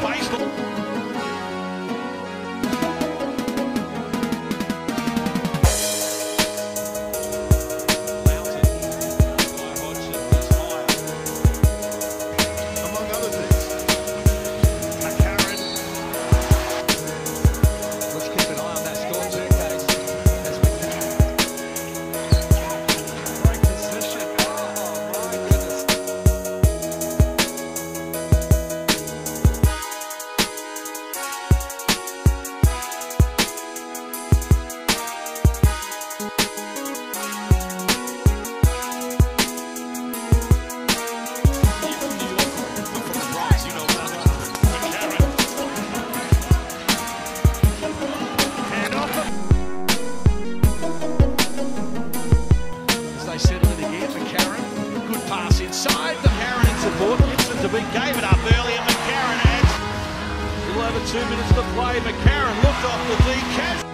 capaz do. We gave it up early and McCarron has. A little over two minutes to play. McCarron looked off the DK.